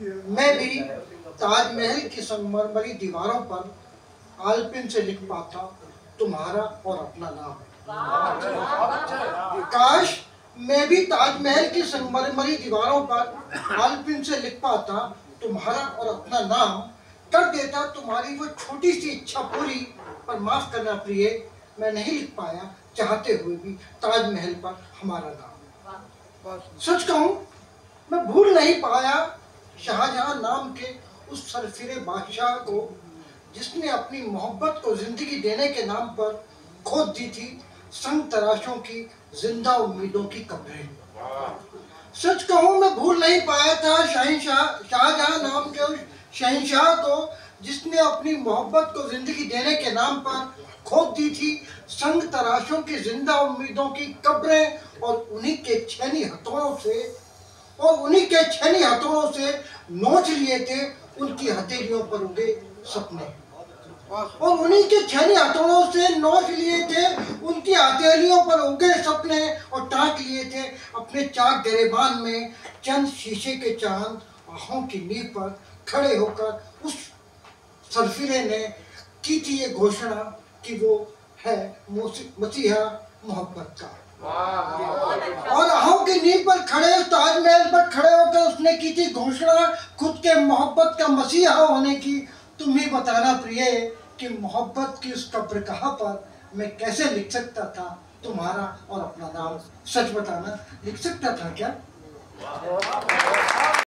मैं भी ताजमहल की संगमरमरी दीवारों पर आलपिन से लिख पाता तुम्हारा और अपना नाम। काश मैं भी ताजमहल की संगमरमरी दीवारों पर आलपिन से लिख पाता तुम्हारा और अपना नाम। कर देता तुम्हारी वो छोटी सी इच्छा पूरी पर माफ़ करना प्रिय मैं नहीं लिख पाया चाहते हुए भी ताजमहल पर हमारा नाम। सच कहूँ मैं भूल नहीं पाया शाहजहां नाम के उस सरफिरे बादशाह को जिसने अपनी मोहब्बत को ज़िंदगी देने के नाम पर खोद दी थी, संग तराशों की ज़िंदा उम्मीदों की कब्रें। सच कहूँ, मैं भूल नहीं पाया था शहनशाह, शाहजहां नाम के उस शहनशाह को जिसने अपनी मोहब्बत को ज़िंदगी देने के नाम पर खोद दी थी, संग तराशों की ज़िंदा उम्मीदों की कब्रें और उन्हीं के छेनी हथौड़ों से, और उन्हीं के छेनी हथौड़ों से नोच लिए थे, उनकी हथेलियों पर उगे सपने। और उन्हीं के छेनी हथौड़ों से नोच लिए थे, उनकी हथेलियों पर उगे सपने और टाक लिए थे। अपने चाक गरेबान में चंद शीशे के चाँद आहों की नींव पर खड़े होकर उस सरफिरे ने की थी ये घोषणा कि वो है मसीहा मोहब्बत का। नींव पर खड़े ताजमहल पर खड़े होकर उसने की थी घोषणा, खुद के मोहब्बत का मसीहा होने की। तुम ही बताना प्रिय कि मोहब्बत की उस कब्र कहा पर मैं कैसे लिख सकता था? तुम्हारा और अपना नाम सच बताना लिख सकता था क्या?